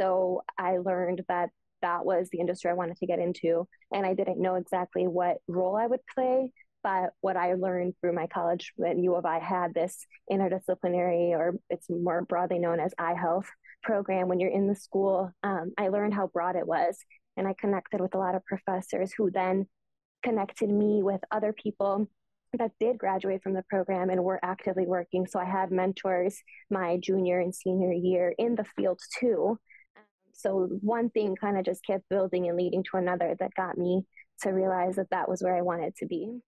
So I learned that that was the industry I wanted to get into. And I didn't know exactly what role I would play. But what I learned through my college at U of I had this interdisciplinary, or it's more broadly known as I-Health program when you're in the school. Um, I learned how broad it was. And I connected with a lot of professors who then connected me with other people that did graduate from the program and were actively working. So I had mentors my junior and senior year in the field too. So one thing kind of just kept building and leading to another that got me to realize that that was where I wanted to be.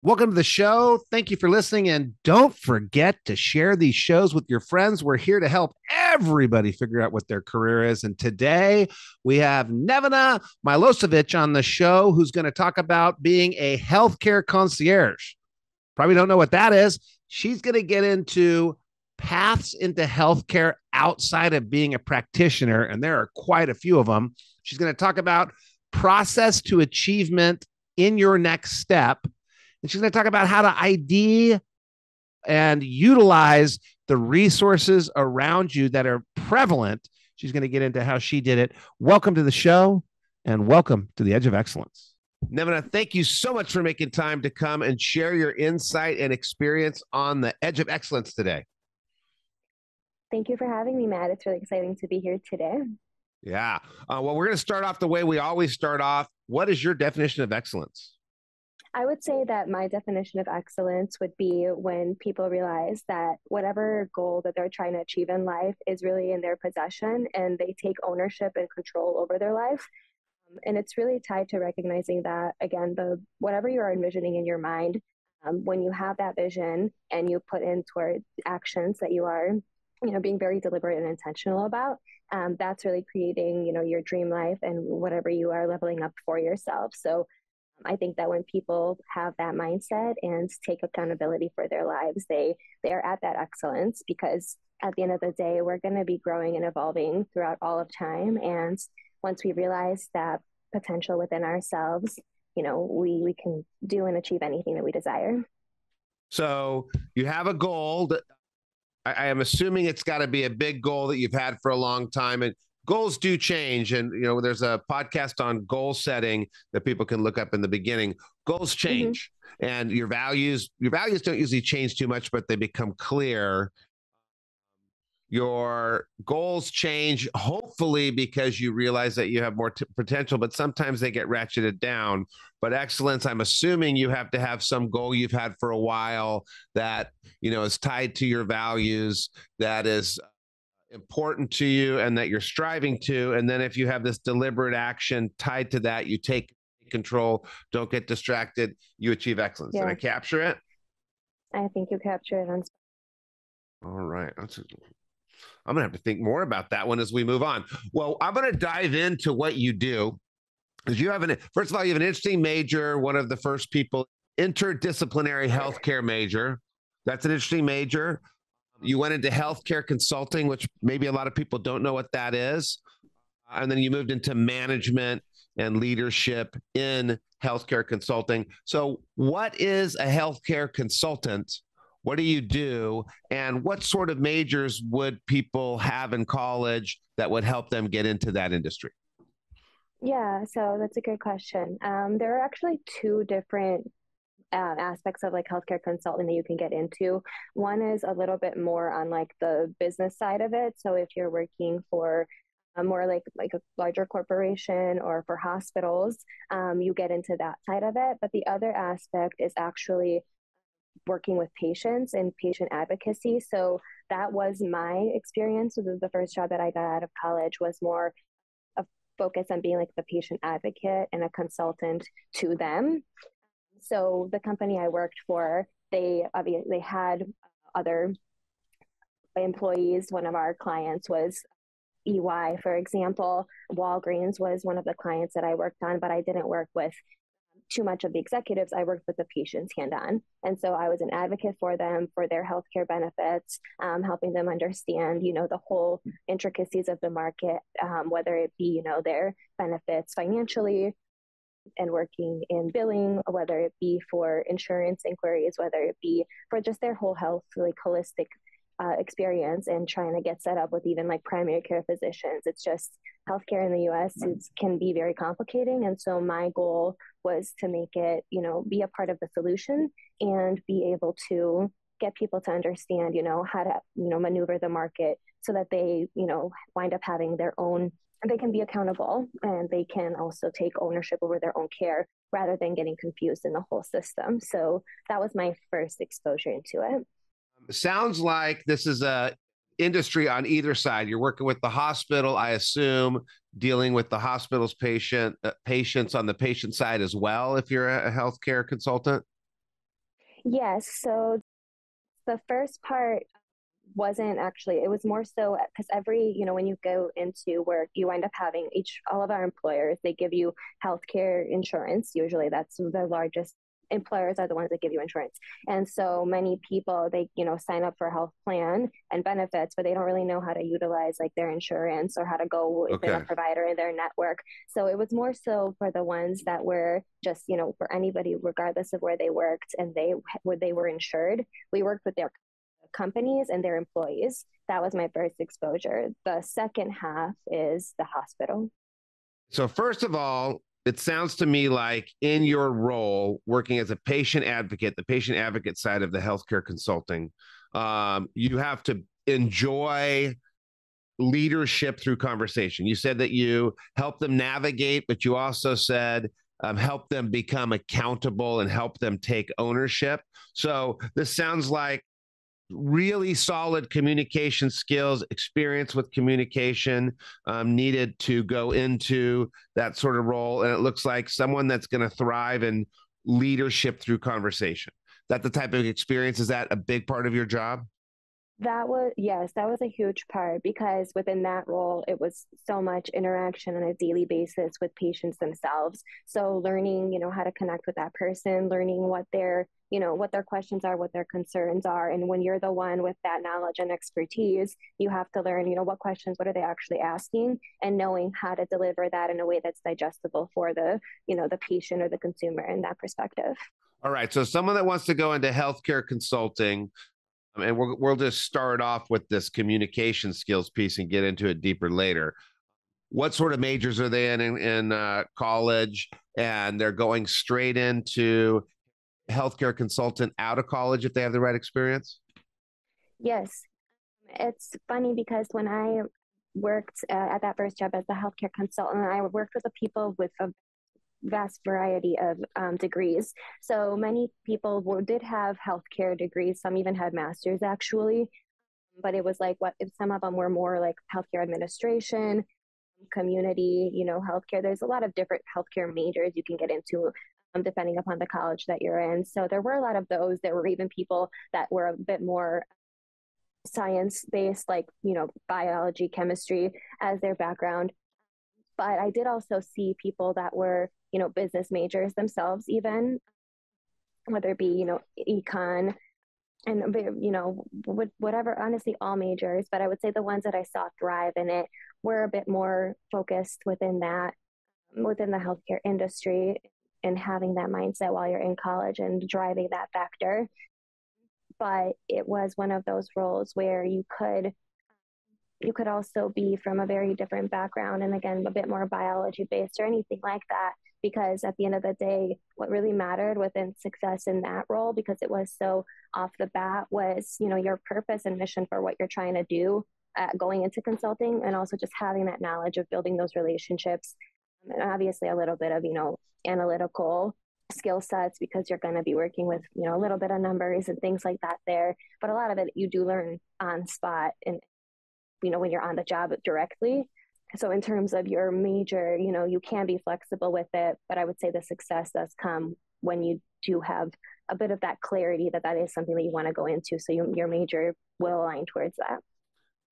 Welcome to the show. Thank you for listening. And don't forget to share these shows with your friends. We're here to help everybody figure out what their career is. And today we have Nevena Milosevic on the show who's going to talk about being a healthcare concierge. Probably don't know what that is. She's going to get into paths into healthcare outside of being a practitioner. And there are quite a few of them. She's going to talk about process to achievement in your next step and she's going to talk about how to ID and utilize the resources around you that are prevalent. She's going to get into how she did it. Welcome to the show and welcome to the Edge of Excellence. Nevena, thank you so much for making time to come and share your insight and experience on the Edge of Excellence today. Thank you for having me, Matt. It's really exciting to be here today. Yeah. Uh, well, we're going to start off the way we always start off. What is your definition of excellence? I would say that my definition of excellence would be when people realize that whatever goal that they're trying to achieve in life is really in their possession and they take ownership and control over their life. Um, and it's really tied to recognizing that again, the whatever you are envisioning in your mind, um, when you have that vision and you put in toward actions that you are, you know, being very deliberate and intentional about, um, that's really creating, you know, your dream life and whatever you are leveling up for yourself. So I think that when people have that mindset and take accountability for their lives, they they are at that excellence because at the end of the day, we're going to be growing and evolving throughout all of time. And once we realize that potential within ourselves, you know, we we can do and achieve anything that we desire. So you have a goal that I, I am assuming it's got to be a big goal that you've had for a long time. And goals do change and you know there's a podcast on goal setting that people can look up in the beginning goals mm-hmm. change mm-hmm. and your values your values don't usually change too much but they become clear your goals change hopefully because you realize that you have more t- potential but sometimes they get ratcheted down but excellence i'm assuming you have to have some goal you've had for a while that you know is tied to your values that is important to you and that you're striving to. And then if you have this deliberate action tied to that, you take control, don't get distracted, you achieve excellence. Yeah. Did I capture it? I think you capture it on. All right. That's a, I'm going to have to think more about that one as we move on. Well, I'm going to dive into what you do because you have an, first of all, you have an interesting major, one of the first people, interdisciplinary healthcare major. That's an interesting major. You went into healthcare consulting, which maybe a lot of people don't know what that is. And then you moved into management and leadership in healthcare consulting. So, what is a healthcare consultant? What do you do? And what sort of majors would people have in college that would help them get into that industry? Yeah, so that's a good question. Um, there are actually two different uh, aspects of like healthcare consulting that you can get into. One is a little bit more on like the business side of it. So if you're working for a more like like a larger corporation or for hospitals, um, you get into that side of it. But the other aspect is actually working with patients and patient advocacy. So that was my experience. So the first job that I got out of college was more a focus on being like the patient advocate and a consultant to them. So the company I worked for, they obviously they had other employees. One of our clients was EY, for example. Walgreens was one of the clients that I worked on, but I didn't work with too much of the executives, I worked with the patients hand on. And so I was an advocate for them for their healthcare benefits, um, helping them understand, you know, the whole intricacies of the market, um, whether it be, you know, their benefits financially and working in billing, whether it be for insurance inquiries, whether it be for just their whole health, like holistic uh, experience and trying to get set up with even like primary care physicians. It's just healthcare in the US can be very complicating. And so my goal was to make it, you know, be a part of the solution and be able to get people to understand, you know, how to, you know, maneuver the market so that they, you know, wind up having their own they can be accountable and they can also take ownership over their own care rather than getting confused in the whole system. So that was my first exposure into it sounds like this is a industry on either side. You're working with the hospital, I assume, dealing with the hospital's patient uh, patients on the patient side as well. If you're a healthcare consultant. Yes. So the first part wasn't actually it was more so because every you know when you go into work you wind up having each all of our employers they give you healthcare insurance usually that's the largest employers are the ones that give you insurance. And so many people, they, you know, sign up for a health plan and benefits, but they don't really know how to utilize like their insurance or how to go with okay. a provider in their network. So it was more so for the ones that were just, you know, for anybody, regardless of where they worked and they, where they were insured. We worked with their companies and their employees. That was my first exposure. The second half is the hospital. So, first of all, it sounds to me like in your role working as a patient advocate, the patient advocate side of the healthcare consulting, um, you have to enjoy leadership through conversation. You said that you help them navigate, but you also said um, help them become accountable and help them take ownership. So this sounds like really solid communication skills, experience with communication um, needed to go into that sort of role. And it looks like someone that's going to thrive in leadership through conversation. That the type of experience is that a big part of your job? That was, yes, that was a huge part because within that role, it was so much interaction on a daily basis with patients themselves. So, learning, you know, how to connect with that person, learning what their, you know, what their questions are, what their concerns are. And when you're the one with that knowledge and expertise, you have to learn, you know, what questions, what are they actually asking, and knowing how to deliver that in a way that's digestible for the, you know, the patient or the consumer in that perspective. All right. So, someone that wants to go into healthcare consulting, and we'll, we'll just start off with this communication skills piece and get into it deeper later. What sort of majors are they in in, in uh, college? And they're going straight into healthcare consultant out of college if they have the right experience? Yes. It's funny because when I worked uh, at that first job as a healthcare consultant, I worked with the people with a vast variety of um, degrees. So many people were, did have healthcare degrees. Some even had masters actually, but it was like what if some of them were more like healthcare administration, community, you know, healthcare. There's a lot of different healthcare majors you can get into. Um, depending upon the college that you're in. So there were a lot of those. There were even people that were a bit more science based, like, you know, biology, chemistry as their background. But I did also see people that were you know, business majors themselves, even whether it be, you know, econ and, um, you know, whatever, honestly, all majors. But I would say the ones that I saw thrive in it were a bit more focused within that, within the healthcare industry and having that mindset while you're in college and driving that factor. But it was one of those roles where you could you could also be from a very different background and again a bit more biology based or anything like that because at the end of the day what really mattered within success in that role because it was so off the bat was you know your purpose and mission for what you're trying to do uh, going into consulting and also just having that knowledge of building those relationships and obviously a little bit of you know analytical skill sets because you're going to be working with you know a little bit of numbers and things like that there. But a lot of it you do learn on spot and you know when you're on the job directly so in terms of your major you know you can be flexible with it but i would say the success does come when you do have a bit of that clarity that that is something that you want to go into so you, your major will align towards that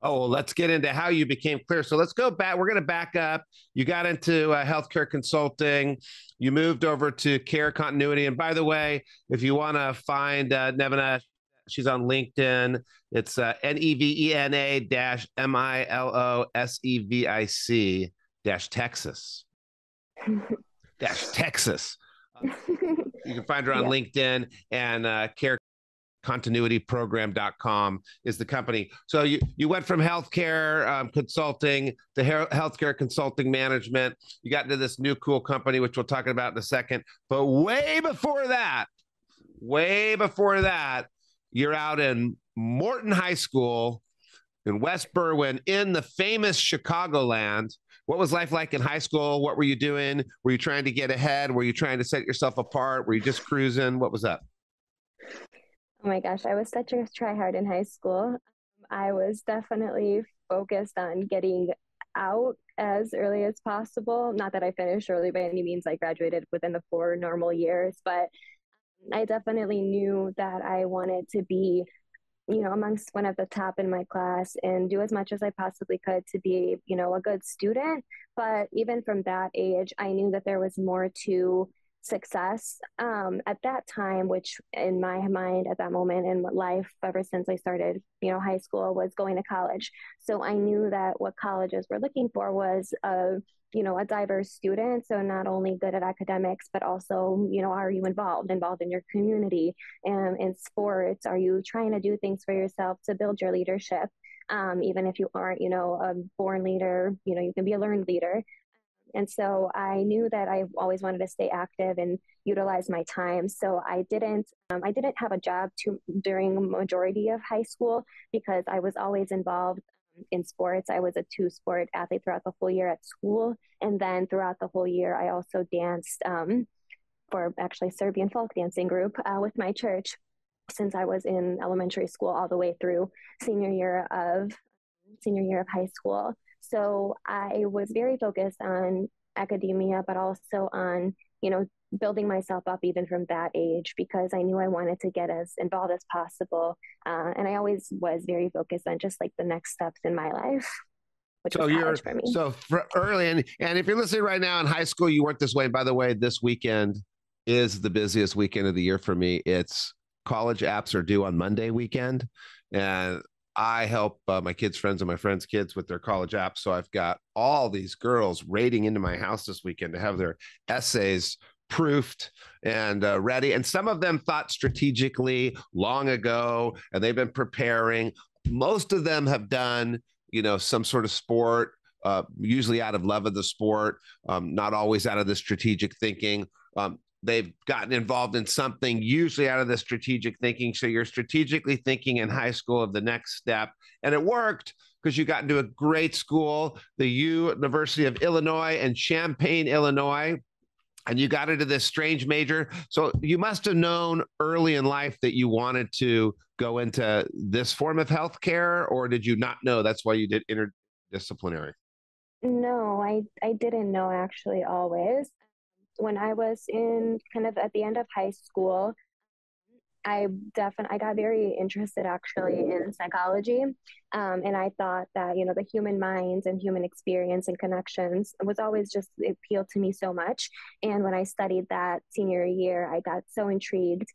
Oh, well, let's get into how you became clear. So let's go back. We're going to back up. You got into uh, healthcare consulting. You moved over to care continuity. And by the way, if you want to find uh, Nevena, she's on LinkedIn. It's uh, N E V E N A dash M I L O S E V I C dash Texas. dash Texas. Uh, you can find her on yeah. LinkedIn and uh, care continuityprogram.com is the company. So you, you went from healthcare um, consulting to healthcare consulting management. You got into this new cool company, which we'll talk about in a second. But way before that, way before that, you're out in Morton High School in West Berwyn in the famous Chicagoland. What was life like in high school? What were you doing? Were you trying to get ahead? Were you trying to set yourself apart? Were you just cruising? What was up? Oh my gosh, I was such a tryhard in high school. I was definitely focused on getting out as early as possible. Not that I finished early by any means, I graduated within the four normal years, but I definitely knew that I wanted to be, you know, amongst one of the top in my class and do as much as I possibly could to be, you know, a good student. But even from that age, I knew that there was more to success um, at that time, which in my mind at that moment in life, ever since I started, you know, high school, was going to college. So I knew that what colleges were looking for was a you know a diverse student. So not only good at academics but also you know are you involved involved in your community and in sports? Are you trying to do things for yourself to build your leadership? Um, even if you aren't you know a born leader you know you can be a learned leader and so I knew that I always wanted to stay active and utilize my time. So I didn't, um, I didn't have a job to, during majority of high school because I was always involved um, in sports. I was a two sport athlete throughout the whole year at school. And then throughout the whole year, I also danced um, for actually Serbian folk dancing group uh, with my church since I was in elementary school all the way through senior year of senior year of high school. So I was very focused on academia, but also on, you know, building myself up even from that age because I knew I wanted to get as involved as possible. Uh, and I always was very focused on just like the next steps in my life. so you're so early and and if you're listening right now in high school, you weren't this way. And by the way, this weekend is the busiest weekend of the year for me. It's college apps are due on Monday weekend, and I help uh, my kids' friends and my friends' kids with their college apps. So I've got all these girls raiding into my house this weekend to have their essays proofed and uh, ready. And some of them thought strategically long ago, and they've been preparing. Most of them have done, you know, some sort of sport, uh, usually out of love of the sport, um, not always out of the strategic thinking. Um, they've gotten involved in something usually out of the strategic thinking. So you're strategically thinking in high school of the next step. And it worked because you got into a great school the university of illinois and champaign illinois and you got into this strange major. So you must have known early in life that you wanted to go into this form of healthcare or did you not know that's why you did interdisciplinary? No i i didn't know actually always when I was in kind of at the end of high school, I definitely I got very interested actually in psychology, um, and I thought that you know the human minds and human experience and connections was always just appealed to me so much. And when I studied that senior year, I got so intrigued.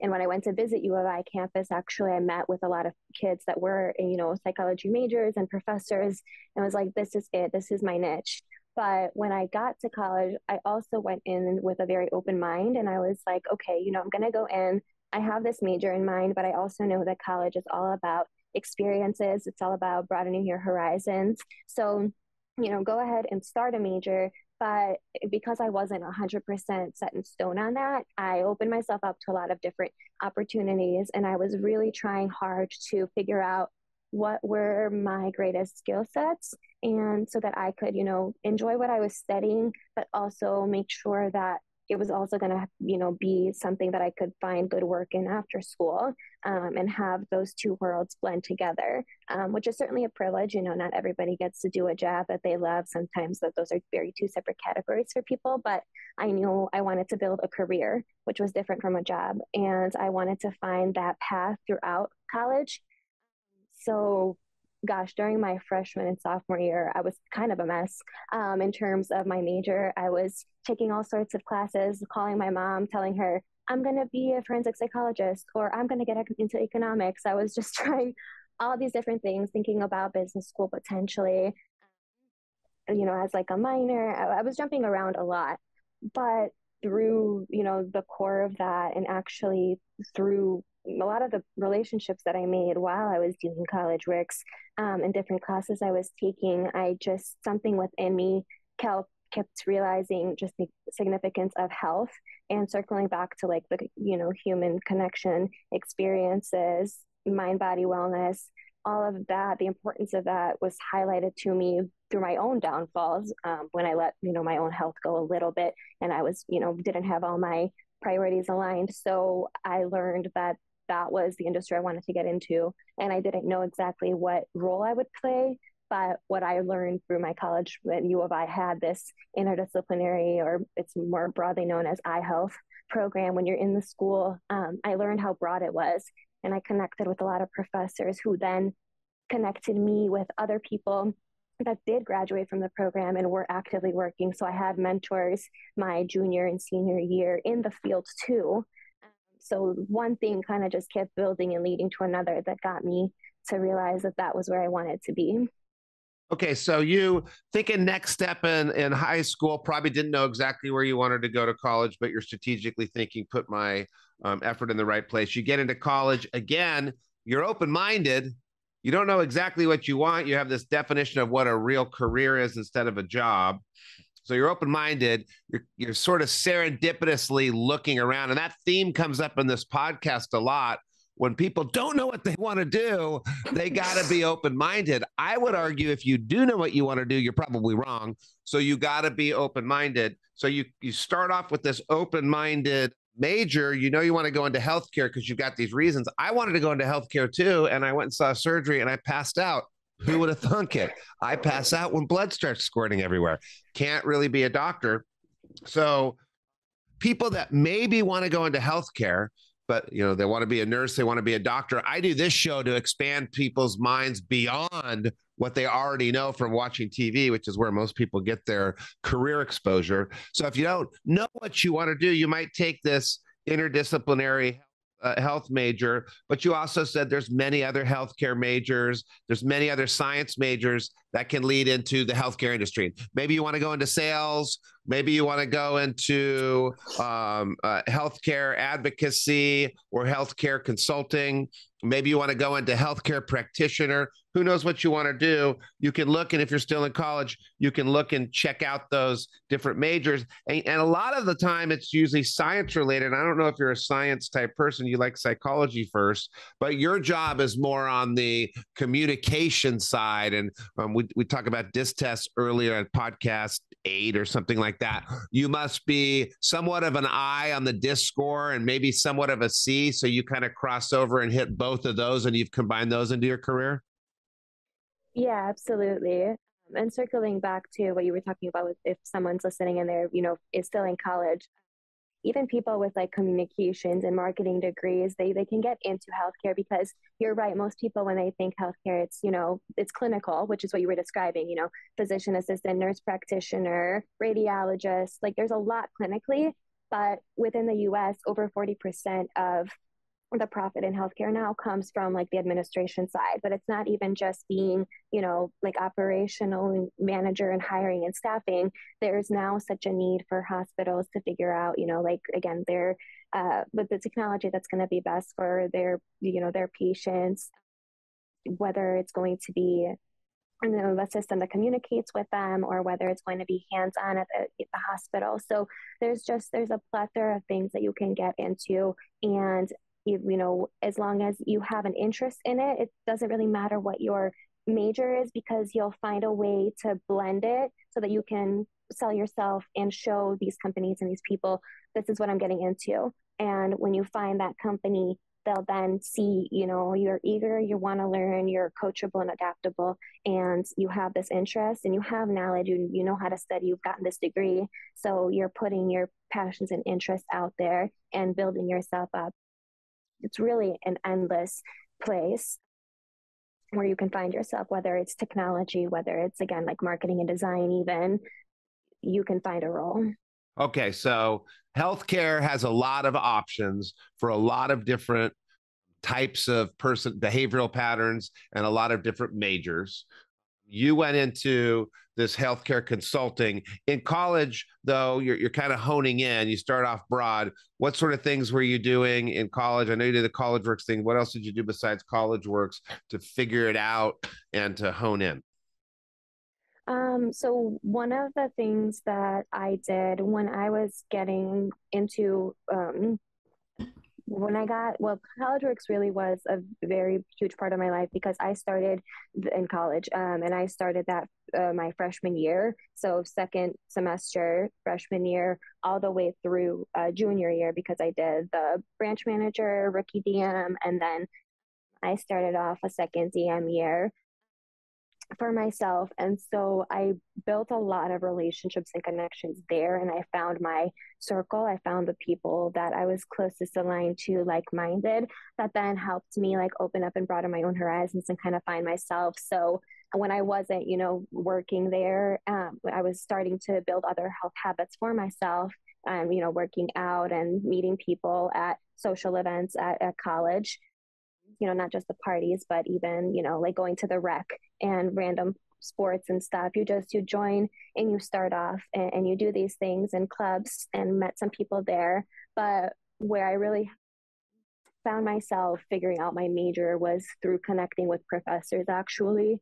And when I went to visit U of I campus, actually, I met with a lot of kids that were, you know, psychology majors and professors, and was like, "This is it. This is my niche." But when I got to college, I also went in with a very open mind. And I was like, okay, you know, I'm going to go in. I have this major in mind, but I also know that college is all about experiences, it's all about broadening your horizons. So, you know, go ahead and start a major. But because I wasn't 100% set in stone on that, I opened myself up to a lot of different opportunities. And I was really trying hard to figure out what were my greatest skill sets and so that I could, you know, enjoy what I was studying, but also make sure that it was also going to, you know, be something that I could find good work in after school um, and have those two worlds blend together, um, which is certainly a privilege. You know, not everybody gets to do a job that they love. Sometimes that those are very two separate categories for people, but I knew I wanted to build a career, which was different from a job. And I wanted to find that path throughout college so gosh, during my freshman and sophomore year, I was kind of a mess um, in terms of my major. I was taking all sorts of classes, calling my mom, telling her, I'm going to be a forensic psychologist or I'm going to get into economics. I was just trying all these different things, thinking about business school potentially, you know, as like a minor. I, I was jumping around a lot. But through, you know, the core of that and actually through a lot of the relationships that I made while I was doing college works um, and different classes I was taking, I just something within me kept kept realizing just the significance of health and circling back to like the you know human connection experiences, mind body wellness, all of that. The importance of that was highlighted to me through my own downfalls um, when I let you know my own health go a little bit, and I was you know didn't have all my priorities aligned. So I learned that that was the industry I wanted to get into. And I didn't know exactly what role I would play, but what I learned through my college at U of I had this interdisciplinary, or it's more broadly known as I-Health program. When you're in the school, um, I learned how broad it was. And I connected with a lot of professors who then connected me with other people that did graduate from the program and were actively working. So I had mentors my junior and senior year in the field too so one thing kind of just kept building and leading to another that got me to realize that that was where I wanted to be. Okay, so you thinking next step in in high school, probably didn't know exactly where you wanted to go to college, but you're strategically thinking, put my um, effort in the right place. You get into college again, you're open minded. You don't know exactly what you want. You have this definition of what a real career is instead of a job. So you're open minded. You're you're sort of serendipitously looking around, and that theme comes up in this podcast a lot. When people don't know what they want to do, they got to be open minded. I would argue if you do know what you want to do, you're probably wrong. So you got to be open minded. So you you start off with this open minded major, you know you want to go into healthcare because you've got these reasons. I wanted to go into healthcare too, and I went and saw surgery and I passed out. Who would have thunk it? I pass out when blood starts squirting everywhere. Can't really be a doctor. So people that maybe want to go into healthcare, but you know, they want to be a nurse, they want to be a doctor. I do this show to expand people's minds beyond what they already know from watching TV, which is where most people get their career exposure. So if you don't know what you want to do, you might take this interdisciplinary a health major, but you also said there's many other healthcare majors, there's many other science majors that can lead into the healthcare industry. Maybe you want to go into sales, maybe you want to go into um, uh, healthcare advocacy or healthcare consulting. Maybe you want to go into healthcare practitioner who knows what you want to do. You can look and if you're still in college you can look and check out those different majors. And, and, a lot of the time it's usually science related. I don't know if you're a science type person you like psychology first but your job is more on the communication side. And um, we, we talk about DISC tests earlier at podcast eight or something like that. You must be somewhat of an i on the DISC score and maybe somewhat of a c so you kind of cross over and hit both of those and you've combined those into your career yeah, absolutely. Um, and circling back to what you were talking about with if someone's listening and they're, you know, is still in college, even people with like communications and marketing degrees, they, they can get into healthcare because you're right. Most people, when they think healthcare, it's, you know, it's clinical, which is what you were describing, you know, physician assistant, nurse practitioner, radiologist, like there's a lot clinically, but within the US, over 40% of the profit in healthcare now comes from like the administration side but it's not even just being you know like operational manager and hiring and staffing. There's now such a need for hospitals to figure out you know like again they're uh, with the technology that's going to be best for their you know their patients whether it's going to be you know, a system that communicates with them or whether it's going to be hands-on at the, at the hospital. So there's just there's a plethora of things that you can get into and you, you know, as long as you have an interest in it, it doesn't really matter what your major is because you'll find a way to blend it so that you can sell yourself and show these companies and these people this is what I'm getting into. And when you find that company, they'll then see, you know, you're eager, you want to learn, you're coachable and adaptable, and you have this interest and you have knowledge, you, you know how to study, you've gotten this degree. So you're putting your passions and interests out there and building yourself up it's really an endless place where you can find yourself, whether it's technology, whether it's again like marketing and design, even you can find a role. Okay, so healthcare has a lot of options for a lot of different types of person behavioral patterns and a lot of different majors. You went into this healthcare consulting in college, though. You're you're kind of honing in. You start off broad. What sort of things were you doing in college? I know you did the College Works thing. What else did you do besides College Works to figure it out and to hone in? Um, so one of the things that I did when I was getting into um, when I got, well, College Works really was a very huge part of my life because I started in college um, and I started that uh, my freshman year. So, second semester, freshman year, all the way through uh, junior year because I did the branch manager, rookie DM, and then I started off a second DM year for myself. And so I built a lot of relationships and connections there. And I found my circle. I found the people that I was closest aligned to, like minded, that then helped me like open up and broaden my own horizons and kind of find myself. So when I wasn't, you know, working there, um, I was starting to build other health habits for myself. Um, you know, working out and meeting people at social events at, at college you know, not just the parties, but even, you know, like going to the rec and random sports and stuff. You just, you join and you start off and, and you do these things in clubs and met some people there. But where I really found myself figuring out my major was through connecting with professors actually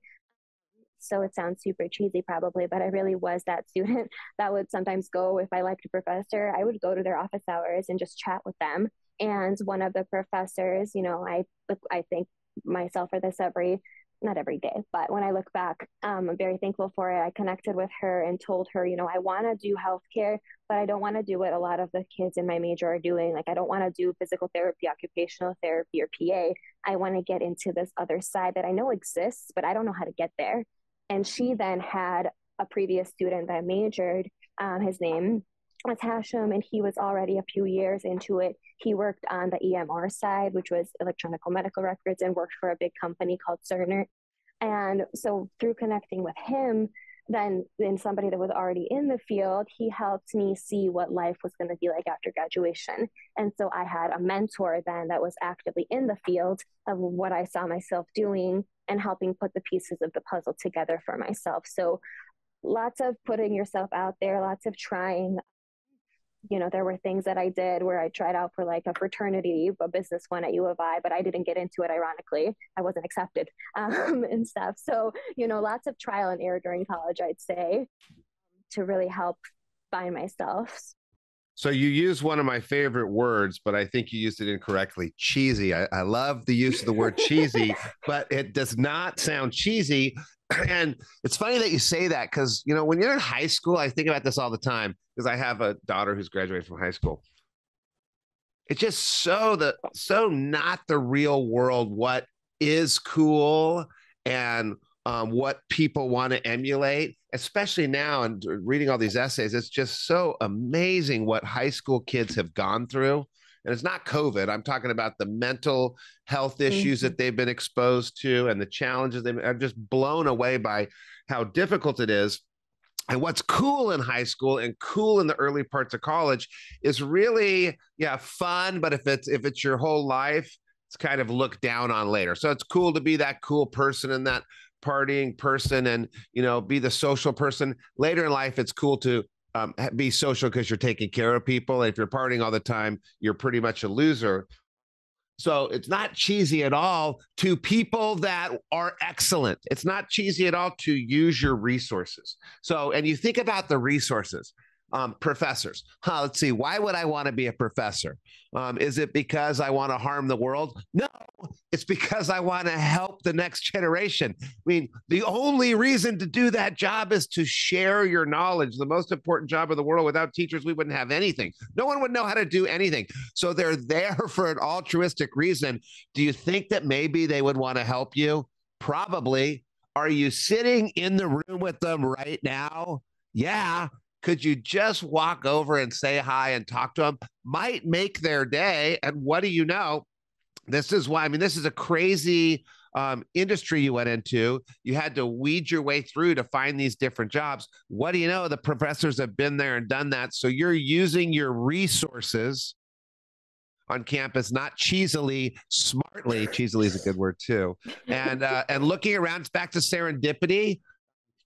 so it sounds super cheesy probably but i really was that student that would sometimes go if i liked a professor i would go to their office hours and just chat with them and one of the professors, you know, I I thank myself for this every not every day, but when I look back, um, I'm very thankful for it. I connected with her and told her, you know, I want to do healthcare, but I don't want to do what a lot of the kids in my major are doing. Like, I don't want to do physical therapy, occupational therapy, or PA. I want to get into this other side that I know exists, but I don't know how to get there. And she then had a previous student that majored. Um, his name was Hashim, and he was already a few years into it. He worked on the EMR side, which was electronic medical records, and worked for a big company called Cerner. And so through connecting with him, then then somebody that was already in the field, he helped me see what life was going to be like after graduation. And so I had a mentor then that was actively in the field of what I saw myself doing and helping put the pieces of the puzzle together for myself. So lots of putting yourself out there, lots of trying you know, there were things that I did where I tried out for like a fraternity, a business one at U of I, but I didn't get into it. Ironically, I wasn't accepted um, and stuff. So, you know, lots of trial and error during college, I'd say, to really help find myself. So you use one of my favorite words, but I think you used it incorrectly. Cheesy. I, I love the use of the word cheesy, but it does not sound cheesy. And it's funny that you say that because you know when you're in high school, I think about this all the time because I have a daughter who's graduated from high school. It's just so the so not the real world. What is cool and um, what people want to emulate, especially now and reading all these essays. It's just so amazing what high school kids have gone through. And it's not COVID. I'm talking about the mental health issues mm-hmm. that they've been exposed to and the challenges. They've, I'm just blown away by how difficult it is. And what's cool in high school and cool in the early parts of college is really, yeah, fun. But if it's if it's your whole life, it's kind of looked down on later. So it's cool to be that cool person and that partying person and you know be the social person later in life it's cool to um, be social because you're taking care of people if you're partying all the time you're pretty much a loser. So it's not cheesy at all to people that are excellent. It's not cheesy at all to use your resources. So and you think about the resources um, professors. Huh, let's see. Why would I want to be a professor? Um, is it because I want to harm the world? No, it's because I want to help the next generation. I mean, the only reason to do that job is to share your knowledge. The most important job in the world. Without teachers, we wouldn't have anything. No one would know how to do anything. So they're there for an altruistic reason. Do you think that maybe they would want to help you? Probably. Are you sitting in the room with them right now? Yeah, could you just walk over and say hi and talk to them? Might make their day. And what do you know? This is why, I mean, this is a crazy um, industry you went into. You had to weed your way through to find these different jobs. What do you know? The professors have been there and done that. So you're using your resources on campus, not cheesily, smartly. Cheesily is a good word too. And uh, and looking around, it's back to serendipity.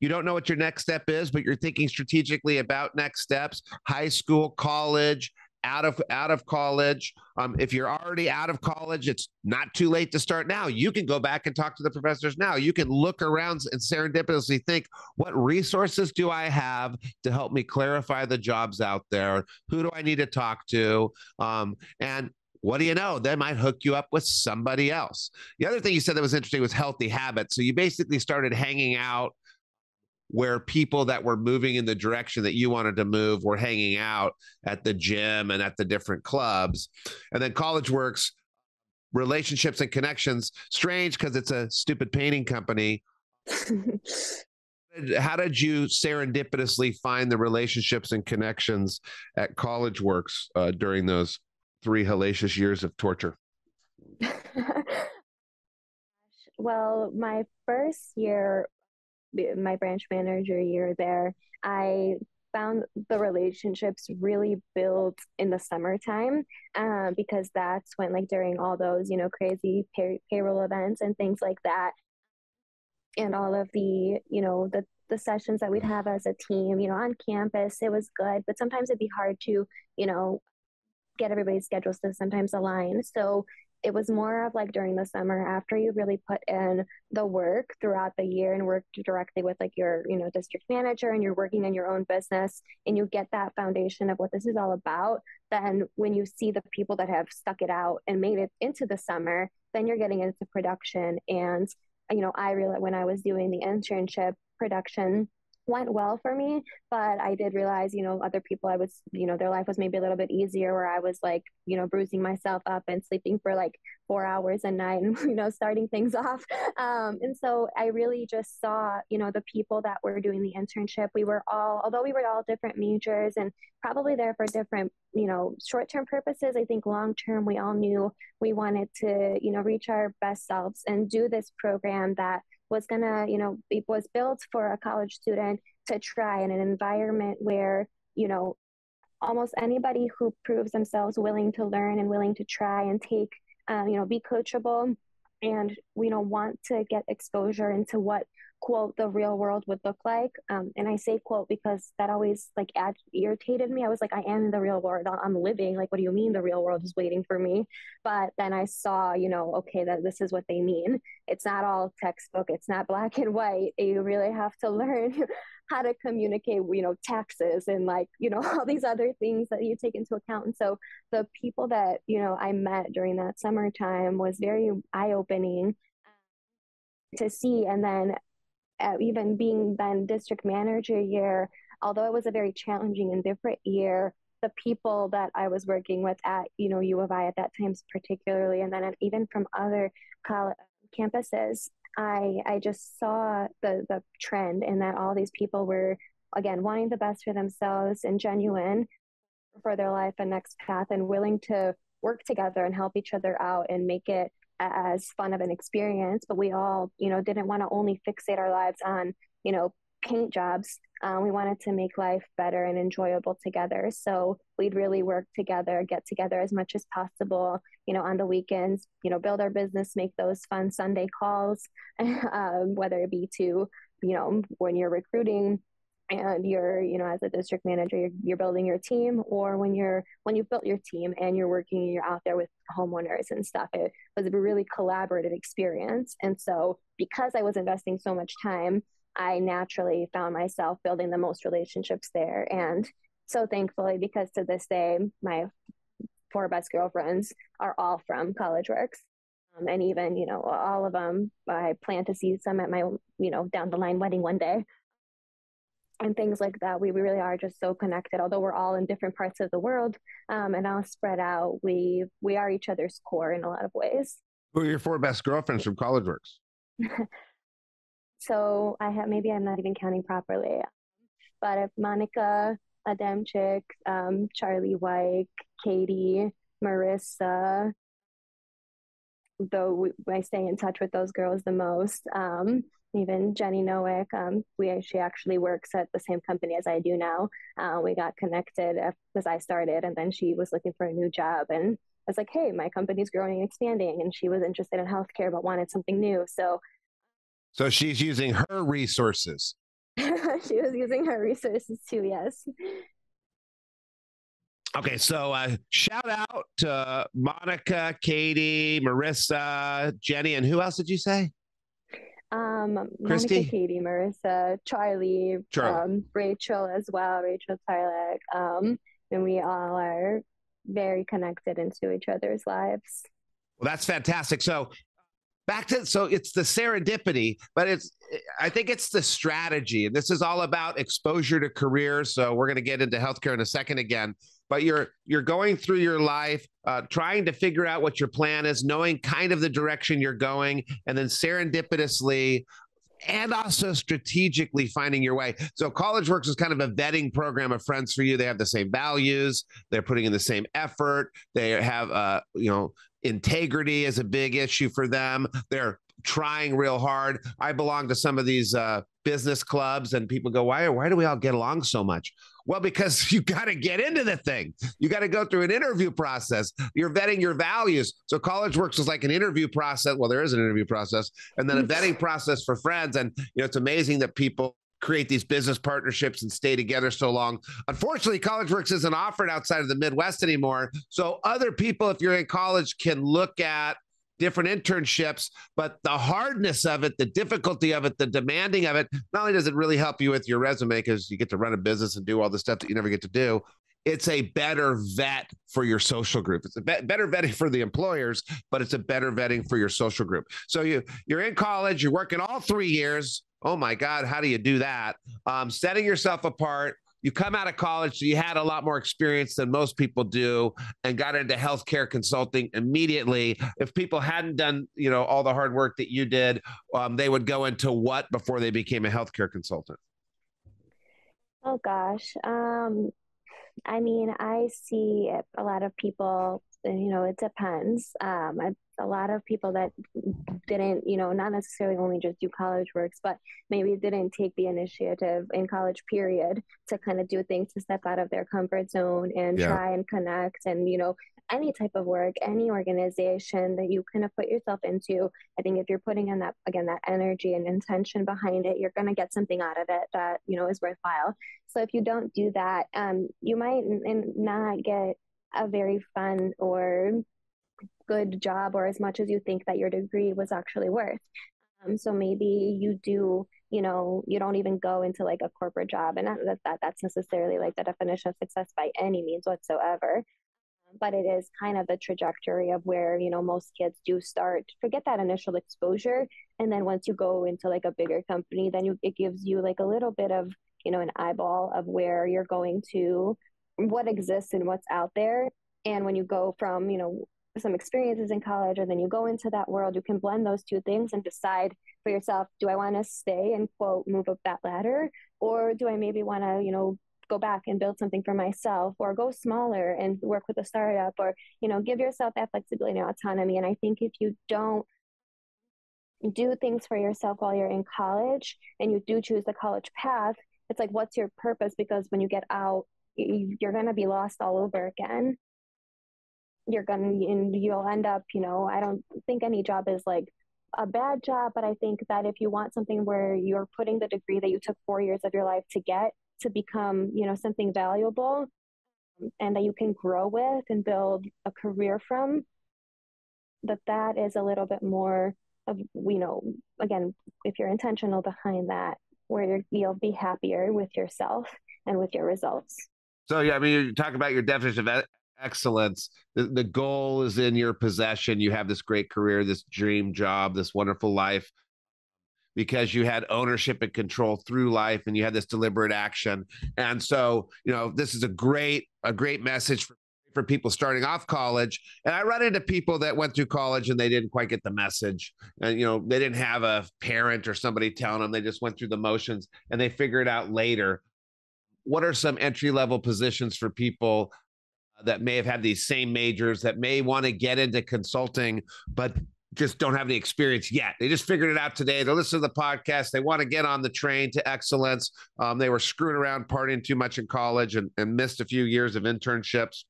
You don't know what your next step is, but you're thinking strategically about next steps. High school, college, out of out of college. Um, if you're already out of college, it's not too late to start now. You can go back and talk to the professors now. You can look around and serendipitously think, what resources do I have to help me clarify the jobs out there? Who do I need to talk to? Um, and what do you know? They might hook you up with somebody else. The other thing you said that was interesting was healthy habits. So you basically started hanging out where people that were moving in the direction that you wanted to move were hanging out at the gym and at the different clubs. And then College Works, relationships and connections, strange because it's a stupid painting company. How did you serendipitously find the relationships and connections at College Works uh, during those three hellacious years of torture? well, my first year my branch manager year there, I found the relationships really build in the summertime uh, because that's when like during all those you know crazy pay- payroll events and things like that and all of the you know the the sessions that we'd have as a team you know on campus it was good but sometimes it'd be hard to you know get everybody's schedules to sometimes align. So it was more of like during the summer after you really put in the work throughout the year and worked directly with like your you know district manager and you're working in your own business and you get that foundation of what this is all about then when you see the people that have stuck it out and made it into the summer then you're getting into production. And you know i realized when i was doing the internship production went well for me but i did realize you know other people i was you know their life was maybe a little bit easier where i was like you know bruising myself up and sleeping for like four hours a night and you know starting things off. Um, and so i really just saw you know the people that were doing the internship. We were all although we were all different majors and probably there for different you know short-term purposes i think long term we all knew we wanted to you know reach our best selves and do this program that was gonna, you know, it was built for a college student to try in an environment where, you know, almost anybody who proves themselves willing to learn and willing to try and take, um, you know, be coachable and, you know, want to get exposure into what quote the real world would look like. Um, and i say quote because that always like ad- irritated me. I was like i am in the real world. I'm living. Like what do you mean the real world is waiting for me? But then i saw you know okay that this is what they mean. It's not all textbook. It's not black and white. You really have to learn how to communicate you know taxes and like you know all these other things that you take into account. And so the people that you know i met during that summertime was very eye-opening to see. And then uh, even being then district manager year, although it was a very challenging and different year, the people that I was working with at you know U of I at that time particularly, and then even from other college campuses, I I just saw the the trend in that all these people were again wanting the best for themselves and genuine for their life and next path and willing to work together and help each other out and make it as fun of an experience, but we all, you know, didn't want to only fixate our lives on, you know, paint jobs. Um, we wanted to make life better and enjoyable together. So we'd really work together, get together as much as possible, you know, on the weekends, you know, build our business, make those fun Sunday calls, um, whether it be to, you know, when you're recruiting and you're you know as a district manager you're, you're, building your team or when you're when you've built your team and you're working you're out there with homeowners and stuff it was a really collaborative experience. And so because i was investing so much time i naturally found myself building the most relationships there. And so thankfully because to this day my four best girlfriends are all from college works. Um, and even you know all of them i plan to see some at my you know down the line wedding one day and things like that. We, we really are just so connected. Although we're all in different parts of the world um, and all spread out, we we are each other's core in a lot of ways. Who are your four best girlfriends from College Works? so I have maybe I'm not even counting properly, but if Monica Adamczyk, um, Charlie White, Katie, Marissa, though I stay in touch with those girls the most. Um, even Jenny Nowick, um, we she actually works at the same company as I do now. Uh, we got connected as I started, and then she was looking for a new job, and I was like, "Hey, my company's growing and expanding," and she was interested in healthcare but wanted something new. So, so she's using her resources. she was using her resources too. Yes. Okay, so uh, shout out to Monica, Katie, Marissa, Jenny, and who else did you say? Um, Christy? Monica, Katie, Marissa, Charlie, Charlie. Um, Rachel as well, Rachel Tarlek. Um, and we all are very connected into each other's lives. Well, that's fantastic. So back to so it's the serendipity but it's i think it's the strategy and this is all about exposure to careers so we're going to get into healthcare in a second again but you're you're going through your life uh, trying to figure out what your plan is knowing kind of the direction you're going and then serendipitously and also strategically finding your way. So College Works is kind of a vetting program of friends for you. They have the same values. They're putting in the same effort. They have, uh, you know, integrity is a big issue for them. They're trying real hard. I belong to some of these uh, business clubs, and people go, "Why? Why do we all get along so much?" Well, because you got to get into the thing. You got to go through an interview process. You're vetting your values. So College Works is like an interview process. Well, there is an interview process, and then a mm-hmm. vetting process for friends. And you know, it's amazing that people create these business partnerships and stay together so long. Unfortunately, College Works isn't offered outside of the Midwest anymore. So other people, if you're in college, can look at different internships, but the hardness of it, the difficulty of it, the demanding of it, not only does it really help you with your resume because you get to run a business and do all the stuff that you never get to do, it's a better vet for your social group. It's a be- better vetting for the employers, but it's a better vetting for your social group. So you you're in college, you're working all three years. Oh my God, how do you do that? Um, setting yourself apart. You come out of college, so you had a lot more experience than most people do, and got into healthcare consulting immediately. If people hadn't done, you know, all the hard work that you did, um, they would go into what before they became a healthcare consultant? Oh gosh, um, I mean, I see a lot of people, you know, it depends. Um, I, a lot of people that didn't, you know, not necessarily only just do college works, but maybe didn't take the initiative in college period to kind of do things to step out of their comfort zone and yeah. try and connect and, you know, any type of work, any organization that you kind of put yourself into, I think if you're putting in that again that energy and intention behind it, you're going to get something out of it that you know is worthwhile. So if you don't do that, um, you might n- not get a very fun or good job or as much as you think that your degree was actually worth. Um, so maybe you do, you know, you don't even go into like a corporate job, and that, that that's necessarily like the definition of success by any means whatsoever but it is kind of the trajectory of where you know most kids do start forget that initial exposure and then once you go into like a bigger company then you it gives you like a little bit of you know an eyeball of where you're going to what exists and what's out there. And when you go from you know some experiences in college and then you go into that world you can blend those two things and decide for yourself do i want to stay and quote move up that ladder? Or do i maybe want to you know go back and build something for myself or go smaller and work with a startup or you know give yourself that flexibility and autonomy? And i think if you don't do things for yourself while you're in college and you do choose the college path it's like what's your purpose? Because when you get out you're going to be lost all over again you're going to and you'll end up you know i don't think any job is like a bad job but i think that if you want something where you're putting the degree that you took four years of your life to get to become, you know, something valuable um, and that you can grow with and build a career from, that that is a little bit more of, you know, again, if you're intentional behind that, where you'll be happier with yourself and with your results. So, yeah, I mean, you talk about your definition of excellence. The, the goal is in your possession. You have this great career, this dream job, this wonderful life because you had ownership and control through life and you had this deliberate action. And so, you know, this is a great, a great message for, for people starting off college. And I run into people that went through college and they didn't quite get the message. And, you know, they didn't have a parent or somebody telling them, they just went through the motions and they figure it out later. What are some entry level positions for people that may have had these same majors that may want to get into consulting, but just don't have any experience yet. They just figured it out today. They listen to the podcast. They want to get on the train to excellence. Um, they were screwing around, partying too much in college, and, and missed a few years of internships.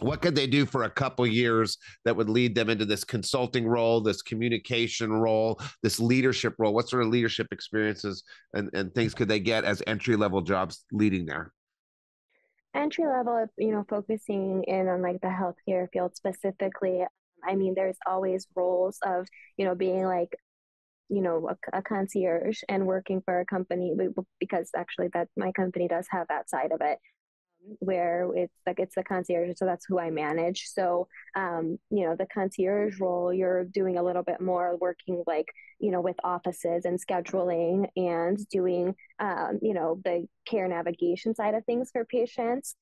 What could they do for a couple years that would lead them into this consulting role, this communication role, this leadership role? What sort of leadership experiences and, and things could they get as entry level jobs leading there? Entry level, you know, focusing in on like the healthcare field specifically, I mean, there's always roles of, you know, being like, you know, a, a, concierge and working for a company because actually that my company does have that side of it where it's like it's the concierge so that's who i manage. So um, you know the concierge role you're doing a little bit more working like you know with offices and scheduling and doing um, you know the care navigation side of things for patients.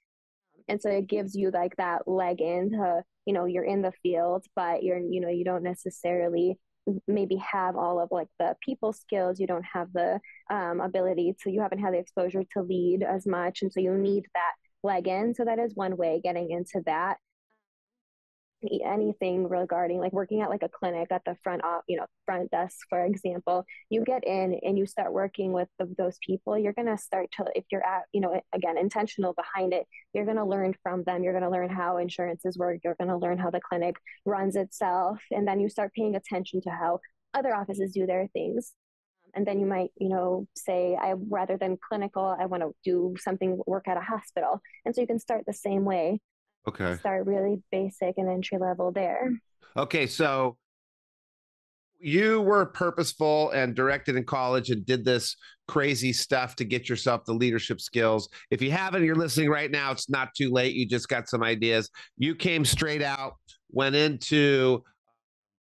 And so it gives you like that leg into you know you're in the field but you're you know you don't necessarily maybe have all of like the people skills. You don't have the um, ability so you haven't had the exposure to lead as much. And so you need that leg in so that is one way getting into that. Anything regarding like working at like a clinic at the front off you know front desk for example you get in and you start working with the, those people you're going to start to if you're at you know again intentional behind it you're going to learn from them you're going to learn how insurances work you're going to learn how the clinic runs itself and then you start paying attention to how other offices do their things and then you might you know say i rather than clinical i want to do something work at a hospital and so you can start the same way Okay. Start really basic and entry level there. Okay, so you were purposeful and directed in college and did this crazy stuff to get yourself the leadership skills. If you haven't, you're listening right now, it's not too late. You just got some ideas. You came straight out, went into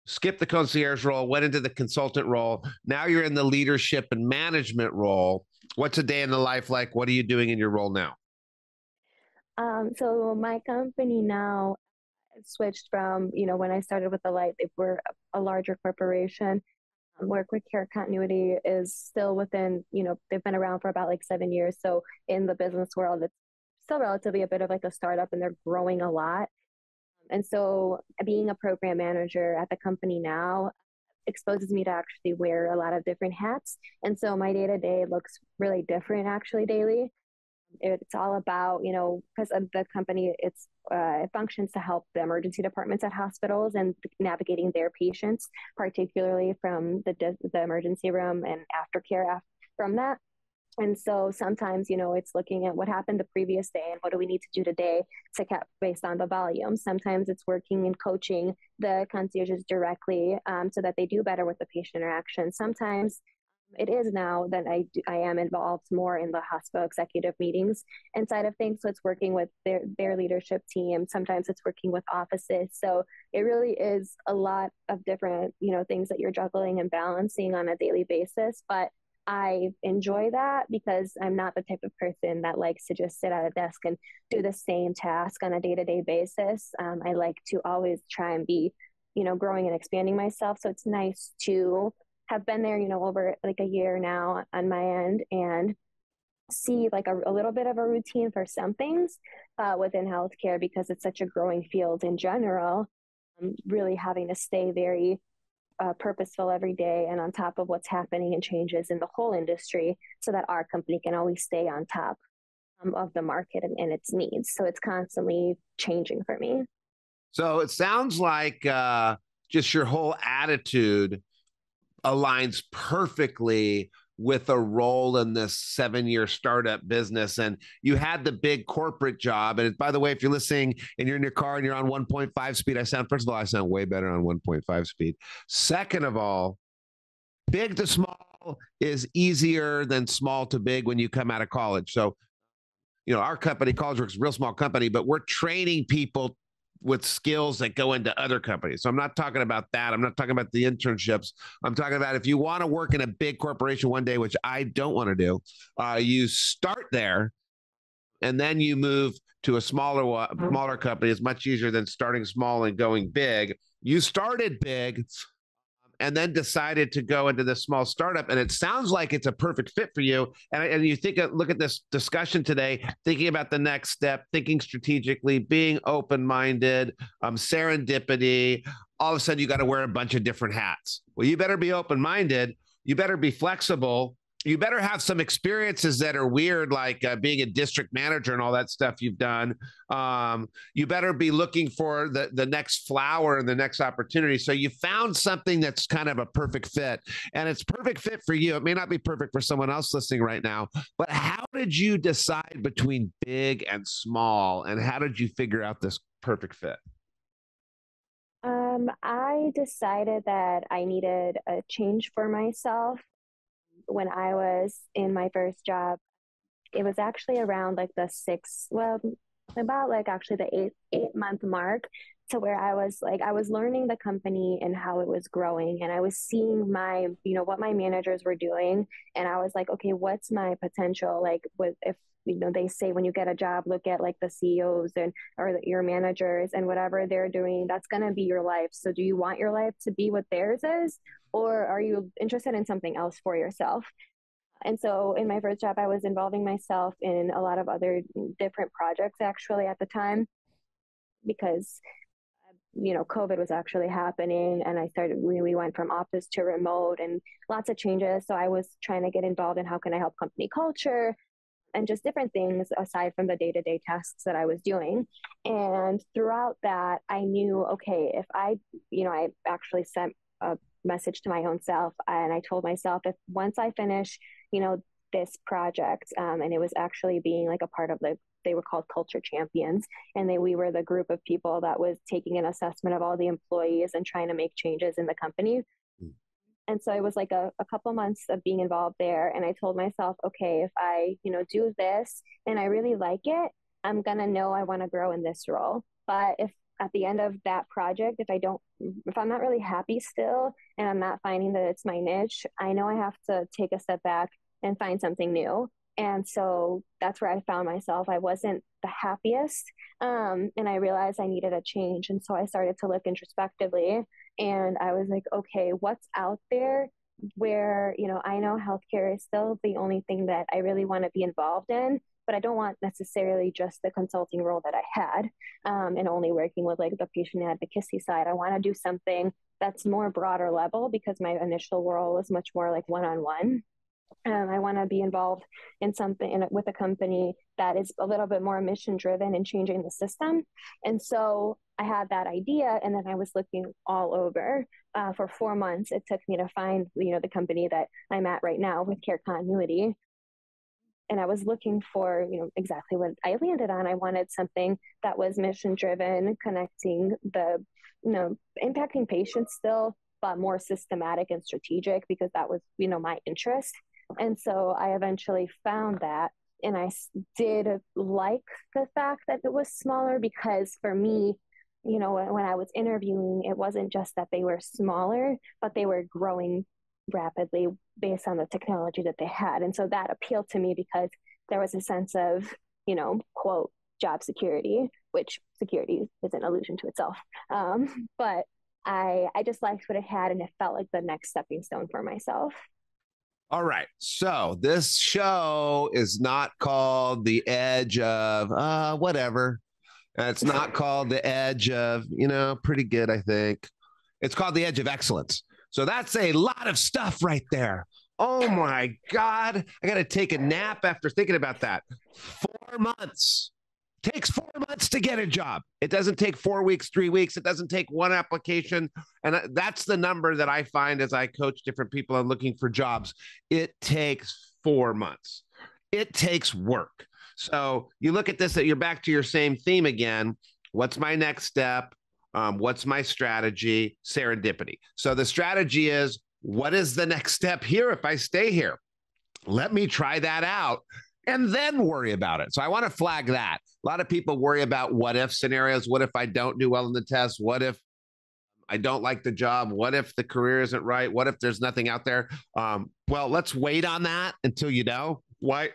skip the concierge role, went into the consultant role. Now you're in the leadership and management role. What's a day in the life like? What are you doing in your role now? Um, so my company now switched from, you know, when I started with the light, they were a larger corporation. Work with care continuity is still within, you know, they've been around for about like seven years. So in the business world, it's still relatively a bit of like a startup and they're growing a lot. And so being a program manager at the company now exposes me to actually wear a lot of different hats. And so my day to day looks really different actually daily. It's all about, you know, because of the company, it's uh, it functions to help the emergency departments at hospitals and navigating their patients, particularly from the the emergency room and aftercare from that. And so sometimes, you know, it's looking at what happened the previous day and what do we need to do today to cap based on the volume. Sometimes it's working and coaching the concierges directly um, so that they do better with the patient interaction. Sometimes it is now that I, I am involved more in the hospital executive meetings inside of things. So it's working with their, their leadership team. Sometimes it's working with offices. So it really is a lot of different, you know, things that you're juggling and balancing on a daily basis. But I enjoy that because I'm not the type of person that likes to just sit at a desk and do the same task on a day to day basis. Um, I like to always try and be, you know, growing and expanding myself. So it's nice to have been there, you know, over like a year now on my end and see like a, a little bit of a routine for some things uh, within healthcare because it's such a growing field in general. Um, really having to stay very uh, purposeful every day and on top of what's happening and changes in the whole industry so that our company can always stay on top um, of the market and, and, its needs. So it's constantly changing for me. So it sounds like uh, just your whole attitude aligns perfectly with a role in this seven year startup business. And you had the big corporate job. And by the way, if you're listening and you're in your car and you're on 1.5 speed, I sound, first of all, I sound way better on 1.5 speed. Second of all, big to small is easier than small to big when you come out of college. So, you know, our company, CollegeWorks, real small company, but we're training people with skills that go into other companies. So I'm not talking about that. I'm not talking about the internships. I'm talking about if you want to work in a big corporation one day, which I don't want to do, uh, you start there and then you move to a smaller mm-hmm. smaller company. It's much easier than starting small and going big. You started big and then decided to go into this small startup. And it sounds like it's a perfect fit for you. And, and you think, look at this discussion today, thinking about the next step, thinking strategically, being open minded, um, serendipity, all of a sudden you got to wear a bunch of different hats. Well, you better be open minded. You better be flexible you better have some experiences that are weird, like uh, being a district manager and all that stuff you've done. Um, you better be looking for the the next flower and the next opportunity. So you found something that's kind of a perfect fit, and it's perfect fit for you. It may not be perfect for someone else listening right now, but how did you decide between big and small, and how did you figure out this perfect fit? Um, I decided that I needed a change for myself when I was in my first job, it was actually around like the six, well, about like actually the eight eight month mark to where I was like I was learning the company and how it was growing and I was seeing my you know what my managers were doing and I was like okay what's my potential? Like with if you know they say when you get a job look at like the CEOs and or your managers and whatever they're doing that's going to be your life. So do you want your life to be what theirs is or are you interested in something else for yourself? And so in my first job i was involving myself in a lot of other different projects actually at the time because you know covid was actually happening and i started we, we went from office to remote and lots of changes. So i was trying to get involved in how can i help company culture and just different things aside from the day-to-day tasks that i was doing and throughout that i knew okay if i you know i actually sent a message to my own self and i told myself if once i finish you know this project um, and it was actually being like a part of the they were called culture champions and they we were the group of people that was taking an assessment of all the employees and trying to make changes in the company. And so it was like a, a couple months of being involved there and i told myself okay if i you know do this and i really like it i'm gonna know i want to grow in this role. But if at the end of that project if i don't if i'm not really happy still and i'm not finding that it's my niche i know i have to take a step back and find something new. And so that's where i found myself. I wasn't the happiest um, and i realized i needed a change. And so i started to look introspectively and i was like okay what's out there where you know i know healthcare is still the only thing that i really want to be involved in but I don't want necessarily just the consulting role that I had um, and only working with like the patient advocacy side. I want to do something that's more broader level because my initial role was much more like one on one. Um, I want to be involved in something in, with a company that is a little bit more mission driven and changing the system. And so I had that idea, and then I was looking all over uh, for four months. It took me to find, you know, the company that I'm at right now with Care Continuity, and I was looking for, you know, exactly what I landed on. I wanted something that was mission driven, connecting the, you know, impacting patients still, but more systematic and strategic because that was, you know, my interest. And so I eventually found that. And I did like the fact that it was smaller because for me, you know, when I was interviewing, it wasn't just that they were smaller, but they were growing rapidly based on the technology that they had. And so that appealed to me because there was a sense of, you know, quote, job security, which security is an allusion to itself. Um, but I, I just liked what it had and it felt like the next stepping stone for myself. All right. So this show is not called The Edge of uh, whatever. It's not called The Edge of, you know, pretty good, I think. It's called The Edge of Excellence. So that's a lot of stuff right there. Oh my God. I got to take a nap after thinking about that. Four months. Takes four months to get a job. It doesn't take four weeks, three weeks. It doesn't take one application. And that's the number that I find as I coach different people on looking for jobs. It takes four months. It takes work. So you look at this, that you're back to your same theme again. What's my next step? Um, what's my strategy? Serendipity. So the strategy is what is the next step here if I stay here? Let me try that out and then worry about it. So I want to flag that. A lot of people worry about what if scenarios. What if I don't do well in the test? What if I don't like the job? What if the career isn't right? What if there's nothing out there? Um, well, let's wait on that until you know. Why?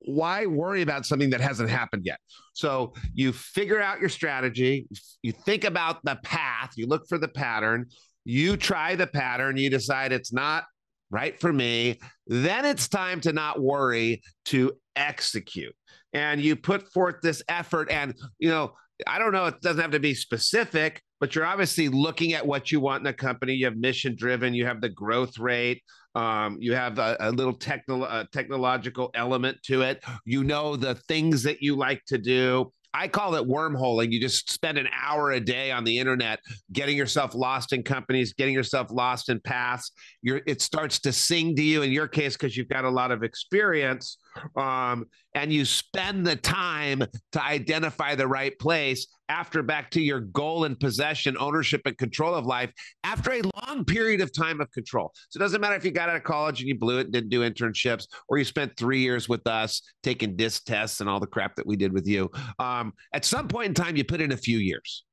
why worry about something that hasn't happened yet? So you figure out your strategy, you think about the path, you look for the pattern, you try the pattern, you decide it's not right for me. Then it's time to not worry, to execute. And you put forth this effort. And, you know, I don't know, it doesn't have to be specific, but you're obviously looking at what you want in a company. You have mission driven, you have the growth rate, um, you have a, a little techno- a technological element to it. You know the things that you like to do. I call it wormholing. You just spend an hour a day on the internet getting yourself lost in companies, getting yourself lost in paths. You're, it starts to sing to you in your case because you've got a lot of experience um, and you spend the time to identify the right place after back to your goal and possession, ownership and control of life after a long period of time of control. So it doesn't matter if you got out of college and you blew it and didn't do internships, or you spent three years with us taking disc tests and all the crap that we did with you. Um, at some point in time, you put in a few years.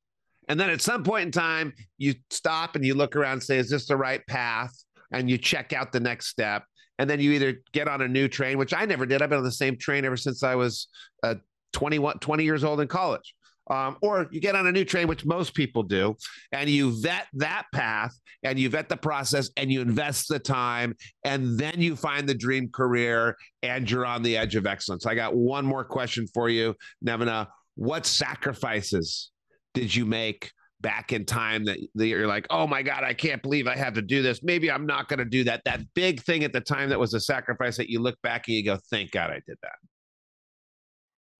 And then at some point in time, you stop and you look around and say, is this the right path? And you check out the next step and then you either get on a new train, which I never did. I've been on the same train ever since I was uh, 21, 20 years old in college. Um, or you get on a new train, which most people do, and you vet that path and you vet the process and you invest the time, and then you find the dream career and you're on the edge of excellence. I got one more question for you, Nevena. What sacrifices did you make back in time that, that you're like, oh my God, I can't believe I had to do this. Maybe I'm not going to do that. That big thing at the time that was a sacrifice that you look back and you go, thank God I did that.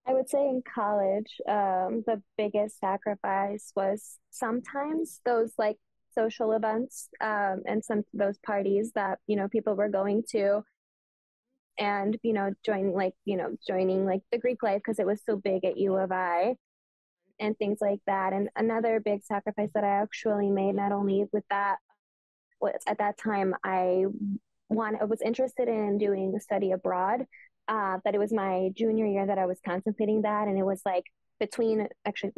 I would say in college, um, the biggest sacrifice was sometimes those like social events um, and some those parties that you know people were going to and you know joining like you know joining like the greek life because it was so big at u of i and things like that. And another big sacrifice that I actually made, not only with that, was at that time I one I was interested in doing a study abroad, uh, but it was my junior year that I was contemplating that, and it was like between actually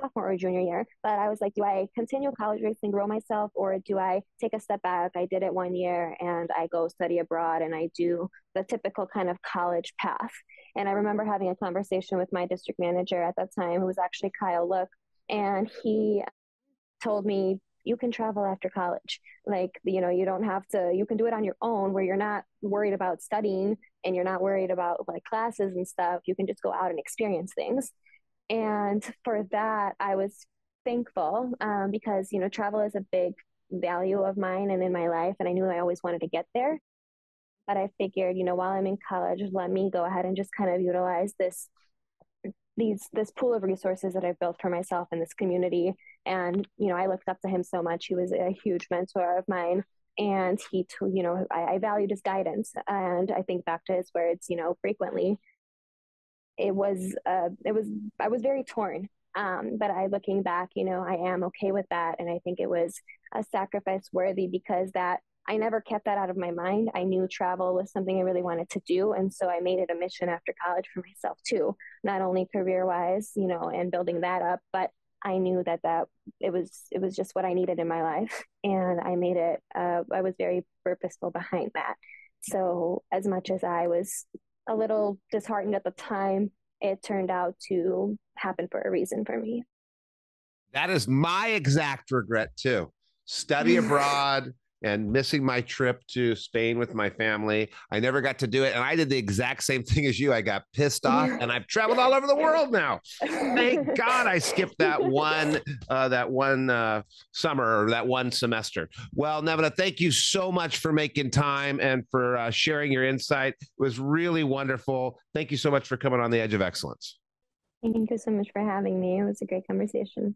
sophomore or junior year. But I was like, do I continue college racing, grow myself, or do I take a step back? I did it one year, and I go study abroad, and I do the typical kind of college path. And I remember having a conversation with my district manager at that time, who was actually Kyle Look, and he told me, you can travel after college. Like, you know, you don't have to, you can do it on your own where you're not worried about studying and you're not worried about like classes and stuff. You can just go out and experience things. And for that, I was thankful um, because, you know, travel is a big value of mine and in my life. And I knew I always wanted to get there. But I figured, you know, while I'm in college, let me go ahead and just kind of utilize this these this pool of resources that I've built for myself in this community. And you know, I looked up to him so much. He was a huge mentor of mine, and he, t- you know, I, I valued his guidance. And I think back to his words, you know, frequently. It was, uh, it was, I was very torn. Um, but I, looking back, you know, I am okay with that, and I think it was a sacrifice worthy because that I never kept that out of my mind. I knew travel was something I really wanted to do. And so I made it a mission after college for myself too, not only career wise, you know, and building that up, but I knew that that it was, it was just what I needed in my life. And I made it, uh, I was very purposeful behind that. So as much as I was a little disheartened at the time, it turned out to happen for a reason for me. That is my exact regret too. Study abroad and missing my trip to Spain with my family. I never got to do it. And I did the exact same thing as you. I got pissed off and I've traveled all over the world now. Thank God I skipped that one, uh, that one uh, summer or that one semester. Well, Nevena, thank you so much for making time and for uh, sharing your insight. It was really wonderful. Thank you so much for coming on the Edge of Excellence. Thank you so much for having me. It was a great conversation.